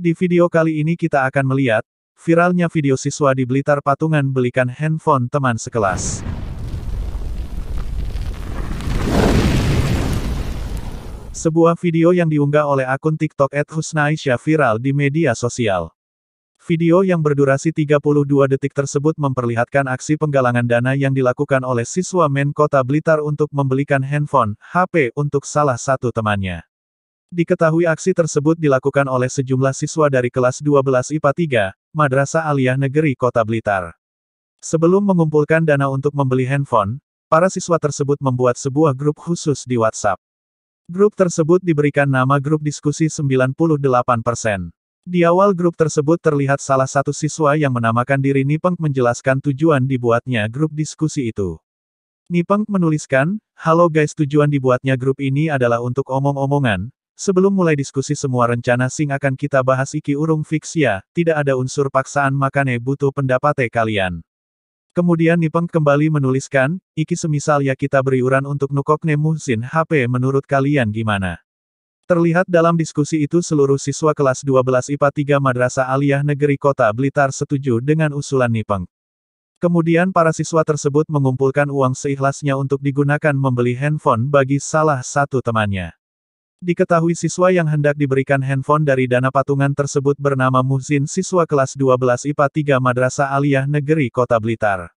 Di video kali ini kita akan melihat, viralnya video siswa di Blitar patungan belikan handphone teman sekelas. Sebuah video yang diunggah oleh akun TikTok @husnaisyah viral di media sosial. Video yang berdurasi 32 detik tersebut memperlihatkan aksi penggalangan dana yang dilakukan oleh siswa Men Kota Blitar untuk membelikan handphone, HP, untuk salah satu temannya. Diketahui aksi tersebut dilakukan oleh sejumlah siswa dari kelas 12 IPA 3, Madrasah Aliyah Negeri Kota Blitar. Sebelum mengumpulkan dana untuk membeli handphone, para siswa tersebut membuat sebuah grup khusus di WhatsApp. Grup tersebut diberikan nama grup diskusi 98%. Di awal grup tersebut terlihat salah satu siswa yang menamakan diri Nipeng menjelaskan tujuan dibuatnya grup diskusi itu. Nipeng menuliskan, Halo guys tujuan dibuatnya grup ini adalah untuk omong-omongan, sebelum mulai diskusi semua rencana sing akan kita bahas iki urung fix ya, tidak ada unsur paksaan makane butuh pendapat kalian. Kemudian Nipeng kembali menuliskan, iki semisal ya kita beriuran untuk nukokne muhsin HP menurut kalian gimana? Terlihat dalam diskusi itu seluruh siswa kelas 12 IPA 3 Madrasah Aliyah Negeri Kota Blitar setuju dengan usulan Nipeng. Kemudian para siswa tersebut mengumpulkan uang seikhlasnya untuk digunakan membeli handphone bagi salah satu temannya. Diketahui siswa yang hendak diberikan handphone dari dana patungan tersebut bernama Muhsin siswa kelas 12 IPA 3 Madrasah Aliyah Negeri Kota Blitar.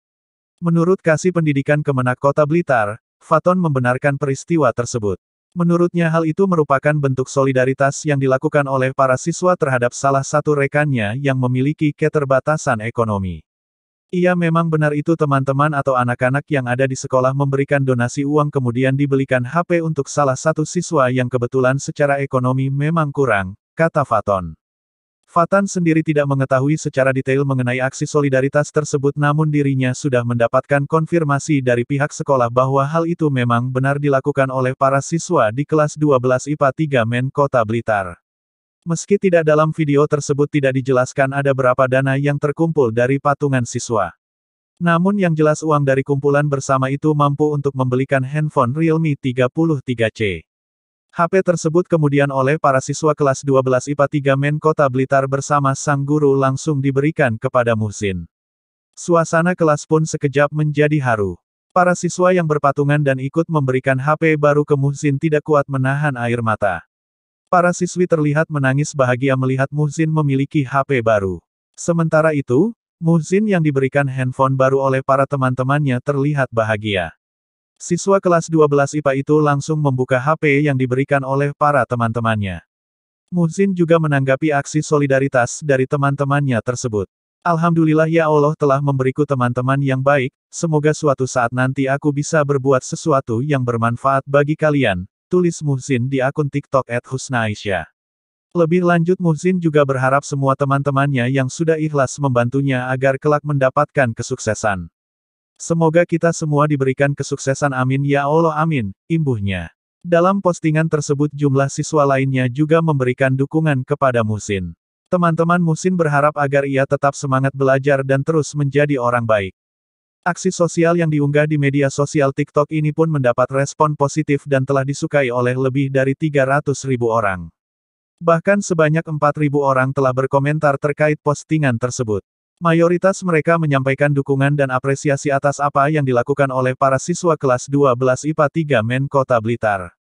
Menurut Kasih Pendidikan Kemenak Kota Blitar, Faton membenarkan peristiwa tersebut. Menurutnya hal itu merupakan bentuk solidaritas yang dilakukan oleh para siswa terhadap salah satu rekannya yang memiliki keterbatasan ekonomi. Iya memang benar itu teman-teman atau anak-anak yang ada di sekolah memberikan donasi uang kemudian dibelikan HP untuk salah satu siswa yang kebetulan secara ekonomi memang kurang, kata Faton. Fatan sendiri tidak mengetahui secara detail mengenai aksi solidaritas tersebut namun dirinya sudah mendapatkan konfirmasi dari pihak sekolah bahwa hal itu memang benar dilakukan oleh para siswa di kelas 12 IPA 3 Men Kota Blitar. Meski tidak dalam video tersebut tidak dijelaskan ada berapa dana yang terkumpul dari patungan siswa. Namun yang jelas uang dari kumpulan bersama itu mampu untuk membelikan handphone Realme 33C. HP tersebut kemudian oleh para siswa kelas 12 IPA 3 Men Kota Blitar bersama sang guru langsung diberikan kepada Muhsin. Suasana kelas pun sekejap menjadi haru. Para siswa yang berpatungan dan ikut memberikan HP baru ke Muhsin tidak kuat menahan air mata. Para siswi terlihat menangis bahagia melihat Muhsin memiliki HP baru. Sementara itu, Muhsin yang diberikan handphone baru oleh para teman-temannya terlihat bahagia. Siswa kelas 12 IPA itu langsung membuka HP yang diberikan oleh para teman-temannya. Muhsin juga menanggapi aksi solidaritas dari teman-temannya tersebut. Alhamdulillah ya Allah telah memberiku teman-teman yang baik, semoga suatu saat nanti aku bisa berbuat sesuatu yang bermanfaat bagi kalian, tulis Muhsin di akun TikTok @husnaisyah. Lebih lanjut Muhsin juga berharap semua teman-temannya yang sudah ikhlas membantunya agar kelak mendapatkan kesuksesan. Semoga kita semua diberikan kesuksesan amin ya Allah amin, imbuhnya. Dalam postingan tersebut jumlah siswa lainnya juga memberikan dukungan kepada Muhsin. Teman-teman Muhsin berharap agar ia tetap semangat belajar dan terus menjadi orang baik. Aksi sosial yang diunggah di media sosial TikTok ini pun mendapat respon positif dan telah disukai oleh lebih dari 300 ribu orang. Bahkan sebanyak 4 ribu orang telah berkomentar terkait postingan tersebut. Mayoritas mereka menyampaikan dukungan dan apresiasi atas apa yang dilakukan oleh para siswa kelas 12 IPA 3 Men Kota Blitar.